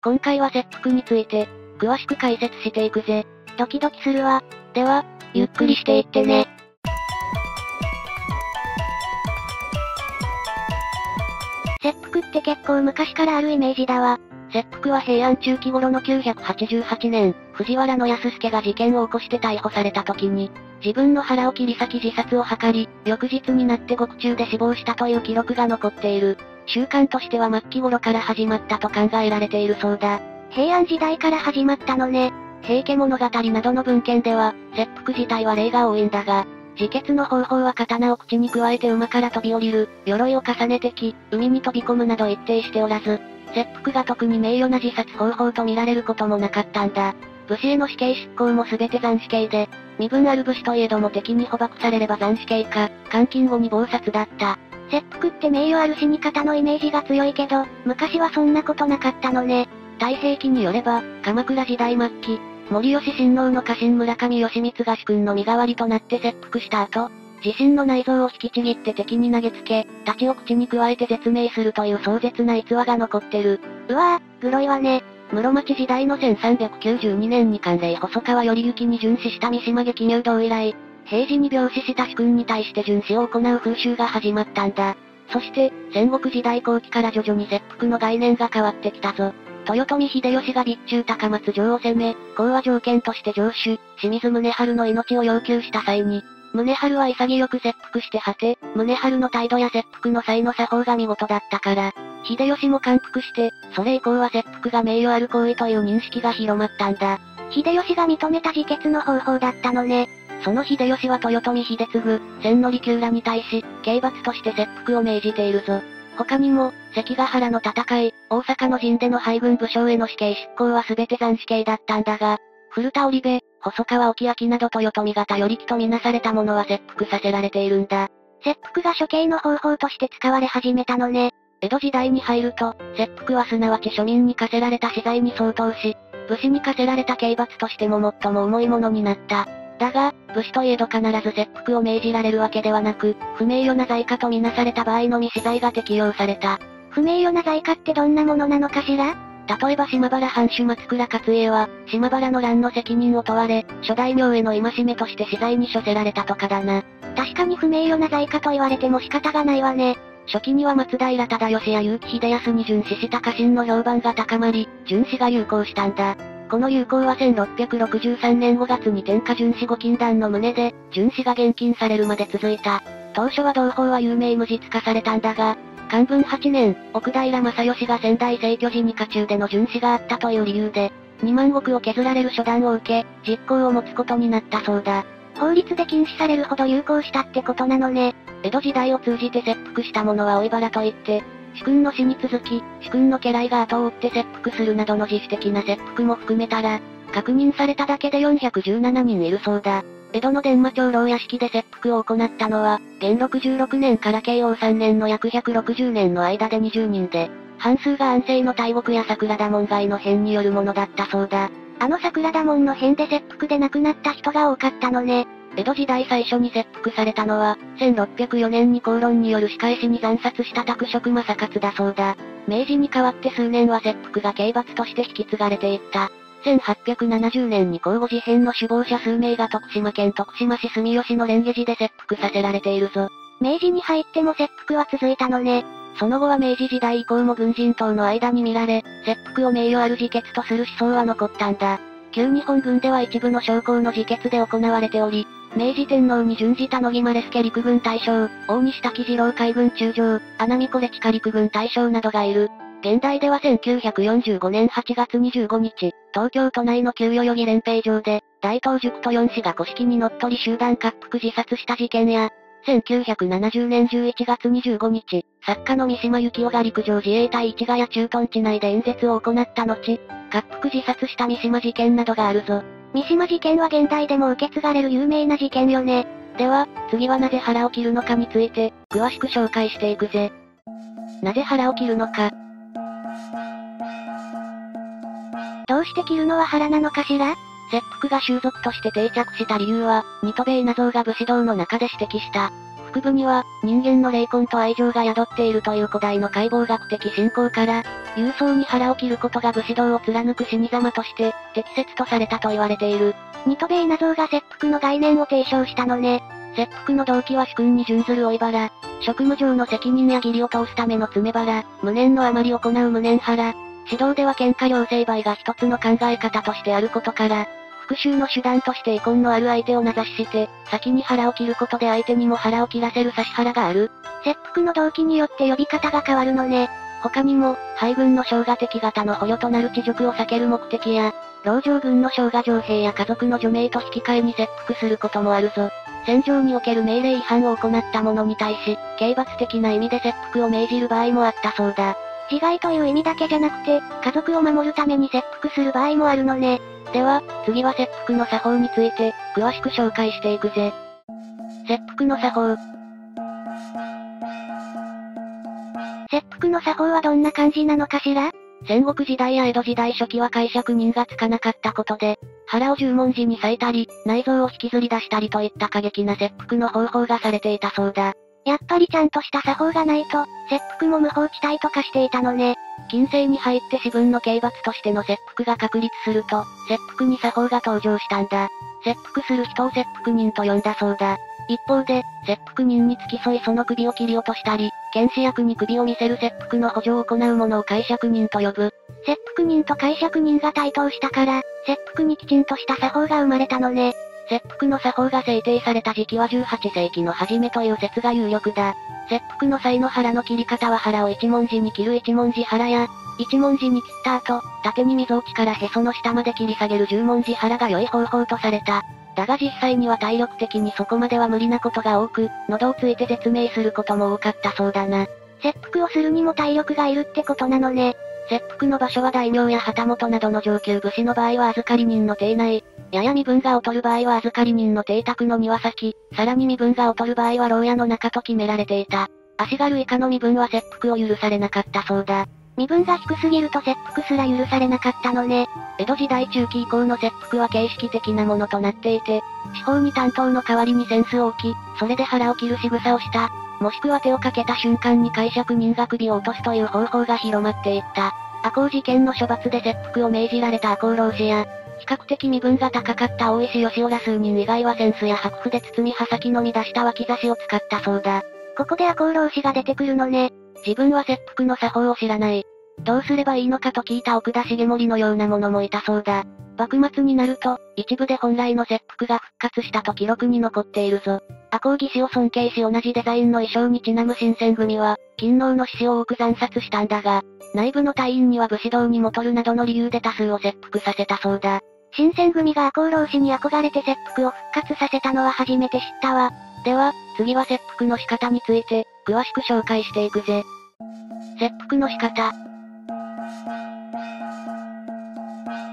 今回は切腹について、詳しく解説していくぜ。ドキドキするわ。では、ゆっくりしていってね。切腹って結構昔からあるイメージだわ。切腹は平安中期頃の988年、藤原の安助が事件を起こして逮捕された時に、自分の腹を切り裂き自殺を図り、翌日になって獄中で死亡したという記録が残っている。習慣としては末期頃から始まったと考えられているそうだ。平安時代から始まったのね。平家物語などの文献では、切腹自体は例が多いんだが、自決の方法は刀を口に加えて馬から飛び降りる、鎧を重ねてき、海に飛び込むなど一定しておらず、切腹が特に名誉な自殺方法と見られることもなかったんだ。武士への死刑執行も全て斬死刑で、身分ある武士といえども敵に捕獲されれば斬死刑か、監禁後に謀殺だった。切腹って名誉ある死に方のイメージが強いけど、昔はそんなことなかったのね。太平記によれば、鎌倉時代末期、森吉親王の家臣村上義光が主君の身代わりとなって切腹した後、自身の内臓を引きちぎって敵に投げつけ、立ちを口に加えて絶命するという壮絶な逸話が残ってる。うわぁ、グロいわね。室町時代の1392年に関連細川頼行に殉死した三島激入道以来、平時に病死した主君に対して殉死を行う風習が始まったんだ。そして、戦国時代後期から徐々に切腹の概念が変わってきたぞ。豊臣秀吉が備中高松城を攻め、講和条件として城主、清水宗春の命を要求した際に、宗春は潔く切腹して果て、宗春の態度や切腹の際の作法が見事だったから、秀吉も感服して、それ以降は切腹が名誉ある行為という認識が広まったんだ。秀吉が認めた自決の方法だったのね。その秀吉は豊臣秀次、千利休らに対し、刑罰として切腹を命じているぞ。他にも、関ヶ原の戦い、大阪の陣での敗軍武将への死刑執行は全て斬死刑だったんだが、古田織部、細川沖明など豊臣方よりきとみなされた者は切腹させられているんだ。切腹が処刑の方法として使われ始めたのね。江戸時代に入ると、切腹はすなわち庶民に課せられた死罪に相当し、武士に課せられた刑罰としても最も重いものになった。だが、武士といえど必ず切腹を命じられるわけではなく、不名誉な罪かとみなされた場合のみ死罪が適用された。不名誉な罪かってどんなものなのかしら？例えば島原藩主松倉勝家は、島原の乱の責任を問われ、諸大名への戒めとして死罪に処せられたとかだな。確かに不名誉な罪かと言われても仕方がないわね。初期には松平忠義や結城秀康に殉死した家臣の評判が高まり、殉死が有効したんだ。この有効は1663年5月に天下巡視護禁団の旨で、巡視が厳禁されるまで続いた。当初は同胞は有名無実化されたんだが、漢文8年、奥平正義が仙台征挙時に家中での巡視があったという理由で、2万石を削られる初段を受け、実行を持つことになったそうだ。法律で禁止されるほど有効したってことなのね。江戸時代を通じて切腹した者は追い腹といって、主君の死に続き、主君の家来が後を追って切腹するなどの自主的な切腹も含めたら、確認されただけで417人いるそうだ。江戸の伝馬町牢屋敷で切腹を行ったのは、元66年から慶応3年の約160年の間で20人で、半数が安政の大木や桜田門外の変によるものだったそうだ。あの桜田門の変で切腹で亡くなった人が多かったのね。江戸時代最初に切腹されたのは、1604年に口論による仕返しに惨殺した拓殖正勝だそうだ。明治に代わって数年は切腹が刑罰として引き継がれていった。1870年に交互事変の首謀者数名が徳島県徳島市住吉の蓮華寺で切腹させられているぞ。明治に入っても切腹は続いたのね。その後は明治時代以降も軍人党の間に見られ、切腹を名誉ある自決とする思想は残ったんだ。旧日本軍では一部の将校の自決で行われており、明治天皇に準じた野木丸助陸軍大将、大西滝次郎海軍中将、穴見コレチカ陸軍大将などがいる。現代では1945年8月25日、東京都内の旧代々木連兵場で、大東塾と4氏が古式に乗っ取り集団滑腹自殺した事件や、1970年11月25日、作家の三島由紀夫が陸上自衛隊市ヶ谷駐屯地内で演説を行った後、滑腹自殺した三島事件などがあるぞ。三島事件は現代でも受け継がれる有名な事件よね。では、次はなぜ腹を切るのかについて、詳しく紹介していくぜ。なぜ腹を切るのか。どうして切るのは腹なのかしら？切腹が習俗として定着した理由は、ニトベイナ像が武士道の中で指摘した、腹部には、人間の霊魂と愛情が宿っているという古代の解剖学的信仰から、郵送に腹を切ることが武士道を貫く死に様として、適切とされたと言われている。ニトベイナ像が切腹の概念を提唱したのね。切腹の動機は主君に準ずる追い腹、職務上の責任や義理を通すための詰め腹、無念のあまり行う無念腹、指導では喧嘩両成敗が一つの考え方としてあることから、復讐の手段として遺恨のある相手を名指しして、先に腹を切ることで相手にも腹を切らせる差し腹がある。切腹の動機によって呼び方が変わるのね。他にも、敗軍の生姜的型の捕虜となる地辱を避ける目的や、老上軍の生姜城兵や家族の除名と引き換えに切腹することもあるぞ。戦場における命令違反を行った者に対し、刑罰的な意味で切腹を命じる場合もあったそうだ。自害という意味だけじゃなくて、家族を守るために切腹する場合もあるのね。では、次は切腹の作法について、詳しく紹介していくぜ。切腹の作法。切腹の作法はどんな感じなのかしら？戦国時代や江戸時代初期は解釈人がつかなかったことで、腹を十文字に裂いたり、内臓を引きずり出したりといった過激な切腹の方法がされていたそうだ。やっぱりちゃんとした作法がないと、切腹も無法地帯とかしていたのね。近世に入って私分の刑罰としての切腹が確立すると、切腹に作法が登場したんだ。切腹する人を切腹人と呼んだそうだ。一方で、切腹人に付き添いその首を切り落としたり、剣士役に首を見せる切腹の補助を行う者を解釈人と呼ぶ。切腹人と解釈人が対等したから、切腹にきちんとした作法が生まれたのね。切腹の作法が制定された時期は18世紀の初めという説が有力だ。切腹の際の腹の切り方は腹を一文字に切る一文字腹や、一文字に切った後、縦に溝落ちからへその下まで切り下げる十文字腹が良い方法とされた。だが実際には体力的にそこまでは無理なことが多く、喉をついて絶命することも多かったそうだな。切腹をするにも体力がいるってことなのね。切腹の場所は大名や旗本などの上級武士の場合は預かり人の邸内、やや身分が劣る場合は預かり人の邸宅の庭先、さらに身分が劣る場合は牢屋の中と決められていた。足軽以下の身分は切腹を許されなかったそうだ。身分が低すぎると切腹すら許されなかったのね。江戸時代中期以降の切腹は形式的なものとなっていて、地方に担当の代わりにセンスを置き、それで腹を切る仕草をした。もしくは手をかけた瞬間に解釈人が首を落とすという方法が広まっていった。赤穂事件の処罰で切腹を命じられた赤穂老子や、比較的身分が高かった大石義雄ら数人以外はセンスや白符で包み刃先のみ出した脇差しを使ったそうだ。ここで赤穂老子が出てくるのね。自分は切腹の作法を知らない。どうすればいいのかと聞いた奥田重盛のようなものもいたそうだ。幕末になると、一部で本来の切腹が復活したと記録に残っているぞ。赤穂義士を尊敬し同じデザインの衣装にちなむ新選組は、勤王の志士を多く惨殺したんだが、内部の隊員には武士道に戻るなどの理由で多数を切腹させたそうだ。新選組が赤穂老子に憧れて切腹を復活させたのは初めて知ったわ。では、次は切腹の仕方について、詳しく紹介していくぜ。切腹の仕方。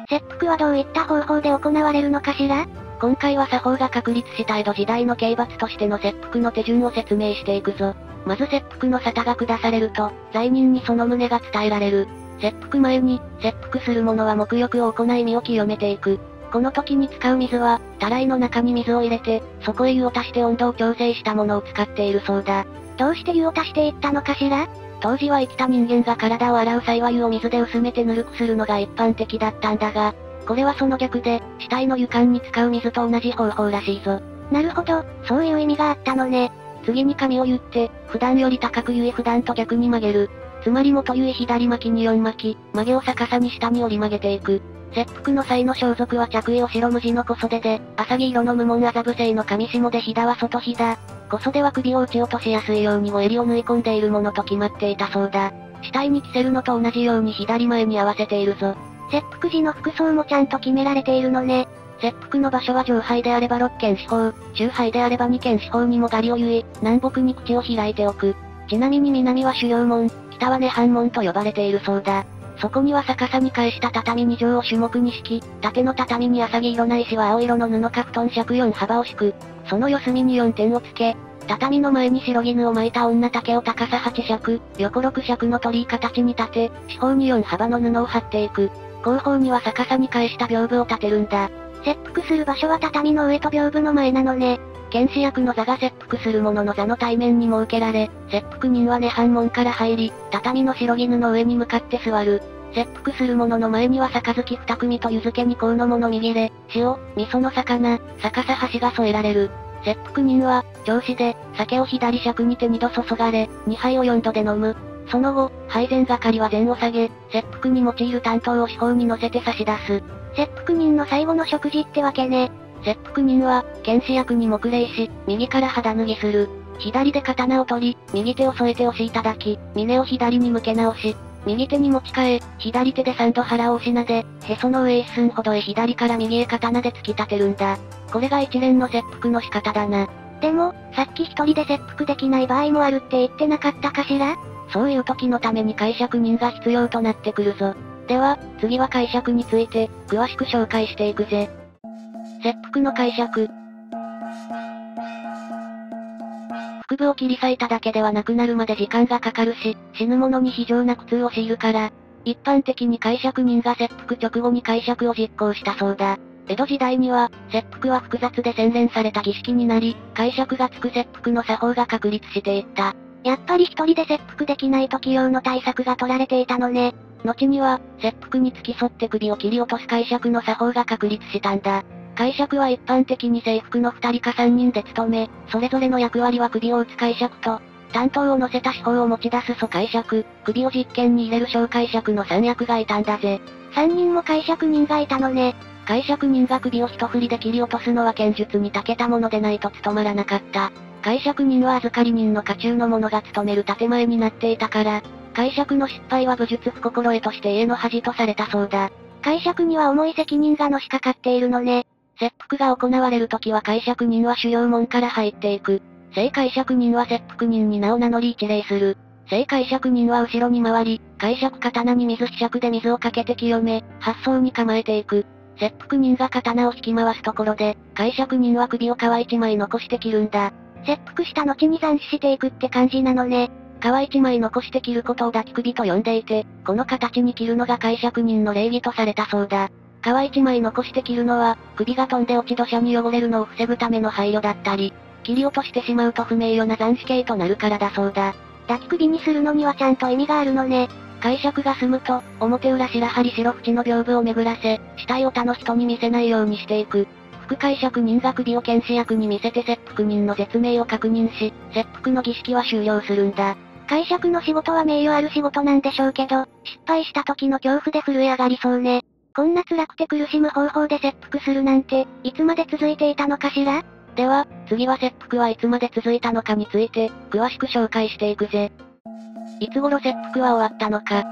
切腹はどういった方法で行われるのかしら？今回は作法が確立した江戸時代の刑罰としての切腹の手順を説明していくぞ。まず切腹の沙汰が下されると、罪人にその旨が伝えられる。切腹前に、切腹する者は沐浴を行い身を清めていく。この時に使う水は、たらいの中に水を入れて、そこへ湯を足して温度を調整したものを使っているそうだ。どうして湯を足していったのかしら？当時は生きた人間が体を洗う際は湯を水で薄めてぬるくするのが一般的だったんだが、これはその逆で、死体の湯管に使う水と同じ方法らしいぞ。なるほど、そういう意味があったのね。次に髪を言って、普段より高く結い普段と逆に曲げる。つまり元結い左巻きに4巻き、曲げを逆さに下に折り曲げていく。切腹の際の装束は着衣を白無地の小袖で、浅木色の無紋麻布製の上下でひだは外ひだ。小袖は首を打ち落としやすいようにも襟を縫い込んでいるものと決まっていたそうだ。死体に着せるのと同じように左前に合わせているぞ。切腹時の服装もちゃんと決められているのね。切腹の場所は上肺であれば6軒四方、中肺であれば2軒四方にもガリを言い、南北に口を開いておく。ちなみに南は修行門、北は涅槃門と呼ばれているそうだ。そこには逆さに返した畳2畳を主目に敷き、縦の畳に浅木色ないしは青色の布か布団尺4幅を敷く。その四隅に4点をつけ、畳の前に白絹を巻いた女竹を高さ8尺、横6尺の鳥居形に立て、四方に4幅の布を張っていく。後方には逆さに返した屏風を立てるんだ。切腹する場所は畳の上と屏風の前なのね。剣士役の座が切腹する者の座の対面に設けられ、切腹人は涅槃門から入り、畳の白絹の上に向かって座る。切腹する者の前には杯二組と湯漬けに香の物右れ、塩、味噌の魚、逆さ箸が添えられる。切腹人は、調子で、酒を左尺にて二度注がれ、二杯を四度で飲む。その後、配膳係は前を下げ、切腹に用いる担当を四方に乗せて差し出す。切腹人の最後の食事ってわけね。切腹人は、剣士役に黙礼し、右から肌脱ぎする。左で刀を取り、右手を添えて押しいただき、峰を左に向け直し、右手に持ち替え、左手で三度腹を押しなで、へその上一寸ほどへ左から右へ刀で突き立てるんだ。これが一連の切腹の仕方だな。でも、さっき一人で切腹できない場合もあるって言ってなかったかしら？そういう時のために解釈人が必要となってくるぞ。では、次は解釈について、詳しく紹介していくぜ。切腹の解釈。腹部を切り裂いただけではなくなるまで時間がかかるし、死ぬ者に非常な苦痛を強いるから、一般的に解釈人が切腹直後に解釈を実行したそうだ。江戸時代には、切腹は複雑で洗練された儀式になり、解釈がつく切腹の作法が確立していった。やっぱり一人で切腹できない時用の対策が取られていたのね。後には、切腹に付き添って首を切り落とす解釈の作法が確立したんだ。解釈は一般的に制服の2人か3人で務め、それぞれの役割は首を打つ解釈と、担当を乗せた手法を持ち出す素解釈、首を実験に入れる小解釈の3役がいたんだぜ。3人も解釈人がいたのね。解釈人が首を一振りで切り落とすのは剣術に長けたものでないと務まらなかった。解釈人は預かり人の家中の者が務める建前になっていたから、解釈の失敗は武術不心得として家の恥とされたそうだ。解釈には重い責任がのしかかっているのね。切腹が行われるときは解釈人は主要門から入っていく。正解釈人は切腹人に名を名乗り一礼する。正解釈人は後ろに回り、解釈刀に水ひしゃくで水をかけて清め、発想に構えていく。切腹人が刀を引き回すところで、解釈人は首を皮一枚残して切るんだ。切腹した後に斬死していくって感じなのね。皮一枚残して切ることを抱き首と呼んでいて、この形に切るのが解釈人の礼儀とされたそうだ。皮一枚残して切るのは、首が飛んで落ち土砂に汚れるのを防ぐための配慮だったり、切り落としてしまうと不名誉な斬死刑となるからだそうだ。抱き首にするのにはちゃんと意味があるのね。解釈が済むと、表裏白針白縁の屏風を巡らせ、死体を他の人に見せないようにしていく。副解釈人が首を剣士役に見せて切腹人の絶命を確認し、切腹の儀式は終了するんだ。解釈の仕事は名誉ある仕事なんでしょうけど、失敗した時の恐怖で震え上がりそうね。こんな辛くて苦しむ方法で切腹するなんて、いつまで続いていたのかしら？では、次は切腹はいつまで続いたのかについて、詳しく紹介していくぜ。いつ頃切腹は終わったのか。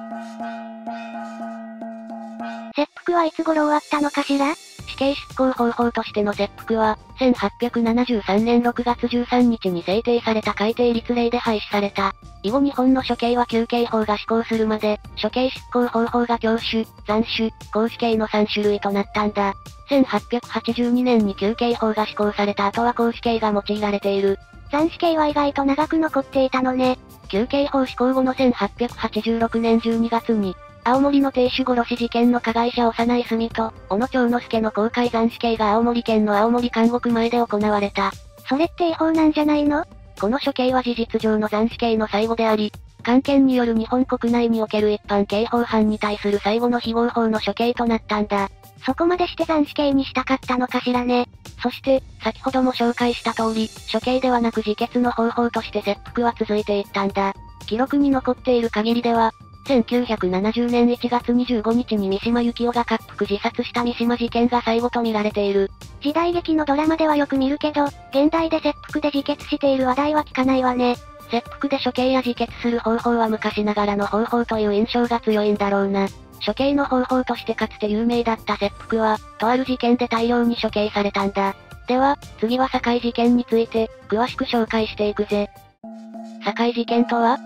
切腹はいつ頃終わったのかしら？死刑執行方法としての切腹は、1873年6月13日に制定された改定律令で廃止された。以後日本の処刑は休刑法が施行するまで、処刑執行方法が教種、斬首、公死刑の3種類となったんだ。1882年に休刑法が施行された後は公死刑が用いられている。斬首刑は意外と長く残っていたのね。休刑法施行後の1886年12月に、青森の亭主殺し事件の加害者幼い住と、小野長之助の公開斬死刑が青森県の青森監獄前で行われた。それって違法なんじゃないの？この処刑は事実上の斬死刑の最後であり、関係による日本国内における一般刑法犯に対する最後の非合法の処刑となったんだ。そこまでして斬死刑にしたかったのかしらね。そして、先ほども紹介した通り、処刑ではなく自決の方法として切腹は続いていったんだ。記録に残っている限りでは、1970年1月25日に三島由紀夫が滑腹自殺した三島事件が最後と見られている。時代劇のドラマではよく見るけど、現代で切腹で自決している話題は聞かないわね。切腹で処刑や自決する方法は昔ながらの方法という印象が強いんだろうな。処刑の方法としてかつて有名だった切腹は、とある事件で大量に処刑されたんだ。では、次は堺事件について、詳しく紹介していくぜ。堺事件とは？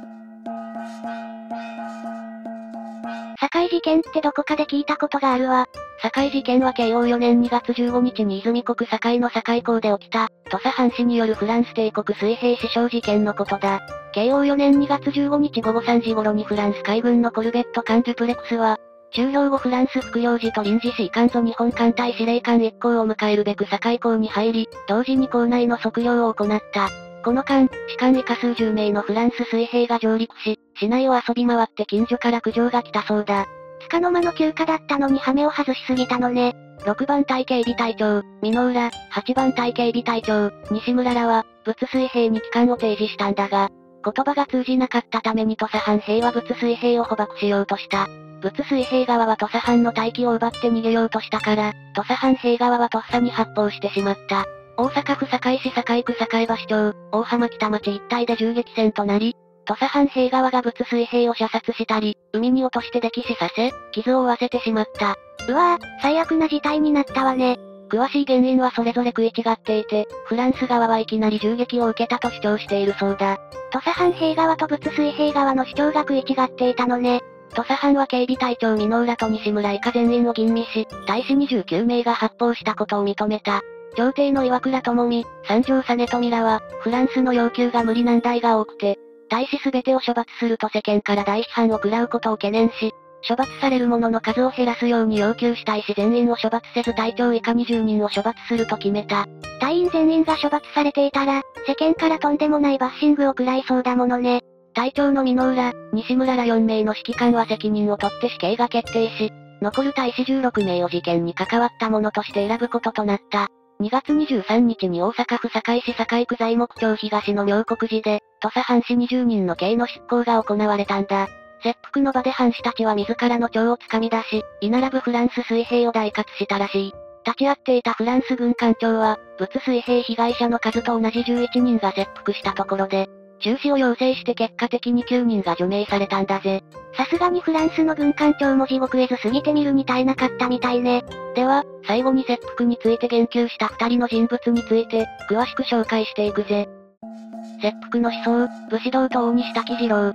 堺事件ってどこかで聞いたことがあるわ。堺事件は慶応4年2月15日に泉国堺の堺港で起きた、土佐藩士によるフランス帝国水兵死傷事件のことだ。慶応4年2月15日午後3時頃にフランス海軍のコルベット艦デュプレクスは、終了後フランス副領事と臨時士官と日本艦隊司令官一行を迎えるべく堺港に入り、同時に港内の測量を行った。この間、士官以下数十名のフランス水兵が上陸し、市内を遊び回って近所から苦情が来たそうだ。束の間の休暇だったのに羽目を外しすぎたのね。6番隊警備隊長、美濃浦、8番隊警備隊長、西村らは、仏水兵に帰還を提示したんだが、言葉が通じなかったために土佐藩兵は仏水兵を捕獲しようとした。仏水兵側は土佐藩の大気を奪って逃げようとしたから、土佐藩兵側はとっさに発砲してしまった。大阪府堺市堺区堺橋町、大浜北町一帯で銃撃戦となり、土佐藩兵側が仏水兵を射殺したり、海に落として溺死させ、傷を負わせてしまった。うわぁ、最悪な事態になったわね。詳しい原因はそれぞれ食い違っていて、フランス側はいきなり銃撃を受けたと主張しているそうだ。土佐藩兵側と仏水兵側の主張が食い違っていたのね。土佐藩は警備隊長美濃浦と西村以下全員を吟味し、大使29名が発砲したことを認めた。朝廷の岩倉智美、三条実富らは、フランスの要求が無理難題が多くて、大使すべてを処罰すると世間から大批判を食らうことを懸念し、処罰される者の数を減らすように要求した医師全員を処罰せず隊長以下20人を処罰すると決めた。隊員全員が処罰されていたら、世間からとんでもないバッシングを食らいそうだものね。隊長の美濃浦、西村ら4名の指揮官は責任を取って死刑が決定し、残る大使16名を事件に関わった者として選ぶこととなった。2月23日に大阪府堺市堺区材木町東の妙国寺で、土佐藩士20人の刑の執行が行われたんだ。切腹の場で藩士たちは自らの蝶を掴み出し、居並ぶフランス水兵を大喝したらしい。立ち会っていたフランス軍艦長は、仏水兵被害者の数と同じ11人が切腹したところで、中止を要請して結果的に9人が除名されたんだぜ。さすがにフランスの軍艦長も地獄絵図過ぎてみるに耐えなかったみたいね。では、最後に切腹について言及した二人の人物について、詳しく紹介していくぜ。切腹の思想、武士道と大西滝次郎。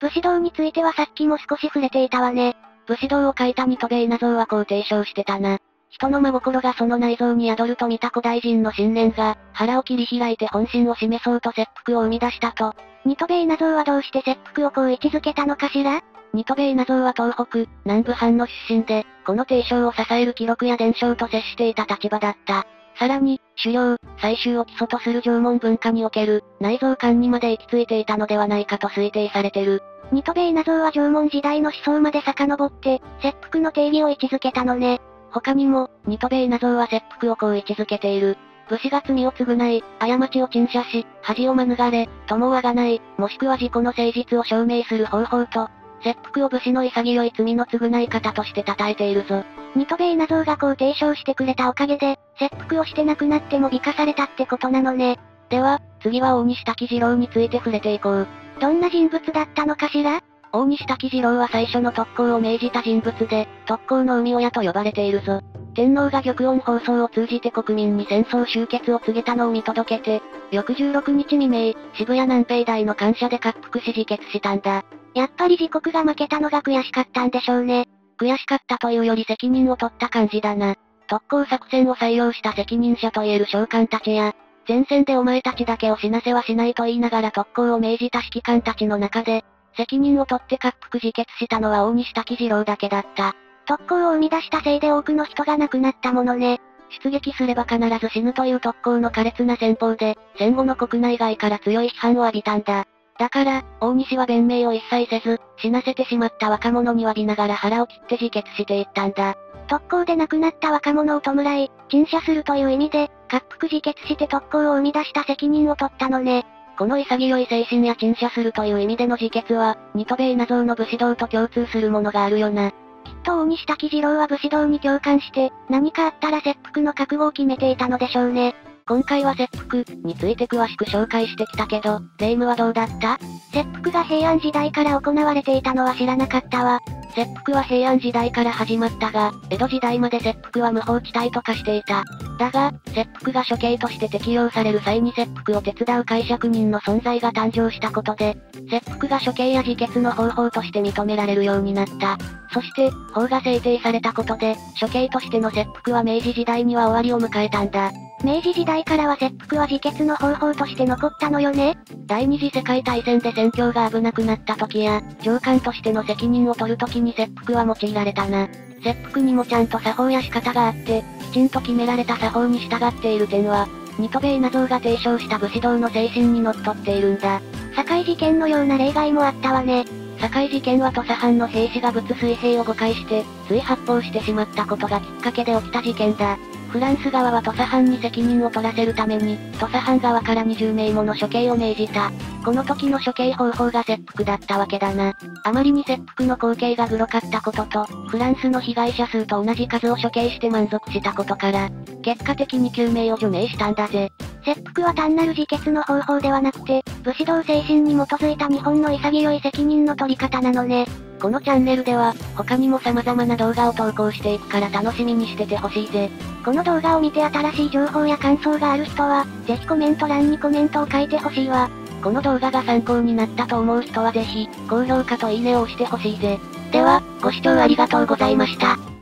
武士道についてはさっきも少し触れていたわね。武士道を書いたニトベイナ像はこう提唱してたな。人の真心がその内臓に宿ると見た古代人の信念が、腹を切り開いて本心を示そうと切腹を生み出したと。ニトベイナ像はどうして切腹をこう位置づけたのかしら？ニトベイナ像は東北、南部藩の出身で、この提唱を支える記録や伝承と接していた立場だった。さらに、狩猟、採集を基礎とする縄文文化における、内臓感にまで行き着いていたのではないかと推定されてる。ニトベイナ像は縄文時代の思想まで遡って、切腹の定義を位置づけたのね。他にも、ニトベイナ像は切腹をこう位置づけている。武士が罪を償い、過ちを陳謝し、恥を免れ、友をあがない、もしくは自己の誠実を証明する方法と、切腹を武士の潔い罪の償い方として称えているぞ。ニトベイナ像がこう提唱してくれたおかげで、切腹をして亡くなっても美化されたってことなのね。では、次は大西滝次郎について触れていこう。どんな人物だったのかしら？大西滝次郎は最初の特攻を命じた人物で、特攻の海親と呼ばれているぞ。天皇が玉音放送を通じて国民に戦争終結を告げたのを見届けて、翌16日未明、渋谷南平台の感謝で滑腹し自決したんだ。やっぱり自国が負けたのが悔しかったんでしょうね。悔しかったというより責任を取った感じだな。特攻作戦を採用した責任者と言える将官たちや、前線でお前たちだけを死なせはしないと言いながら特攻を命じた指揮官たちの中で、責任を取って滑腹自決したのは大西滝次郎だけだった。特攻を生み出したせいで多くの人が亡くなったものね。出撃すれば必ず死ぬという特攻の苛烈な戦法で、戦後の国内外から強い批判を浴びたんだ。だから、大西は弁明を一切せず、死なせてしまった若者に詫びながら腹を切って自決していったんだ。特攻で亡くなった若者を弔い、陳謝するという意味で、滑腹自決して特攻を生み出した責任を取ったのね。この潔い精神や陳謝するという意味での自決は、ニトベイナ像の武士道と共通するものがあるよな。きっと大西滝次郎は武士道に共感して、何かあったら切腹の覚悟を決めていたのでしょうね。今回は切腹について詳しく紹介してきたけど、霊夢はどうだった？切腹が平安時代から行われていたのは知らなかったわ。切腹は平安時代から始まったが、江戸時代まで切腹は無法地帯と化していた。だが、切腹が処刑として適用される際に切腹を手伝う解釈人の存在が誕生したことで、切腹が処刑や自決の方法として認められるようになった。そして、法が制定されたことで、処刑としての切腹は明治時代には終わりを迎えたんだ。明治時代からは切腹は自決の方法として残ったのよね第二次世界大戦で戦況が危なくなった時や、上官としての責任を取る時にに切腹は用いられたな。切腹にもちゃんと作法や仕方があって、きちんと決められた作法に従っている点は、ニトベイナゾウが提唱した武士道の精神にのっとっているんだ。堺事件のような例外もあったわね。堺事件は土佐藩の兵士が仏水兵を誤解して、つい発砲してしまったことがきっかけで起きた事件だ。フランス側は土佐藩に責任を取らせるために、土佐藩側から20名もの処刑を命じた。この時の処刑方法が切腹だったわけだな。あまりに切腹の光景がグロかったことと、フランスの被害者数と同じ数を処刑して満足したことから、結果的に救命を除名したんだぜ。切腹は単なる自決の方法ではなくて、武士道精神に基づいた日本の潔い責任の取り方なのね。このチャンネルでは、他にも様々な動画を投稿していくから楽しみにしててほしいぜ。この動画を見て新しい情報や感想がある人は、ぜひコメント欄にコメントを書いてほしいわ。この動画が参考になったと思う人はぜひ、高評価といいねを押してほしいぜ。では、ご視聴ありがとうございました。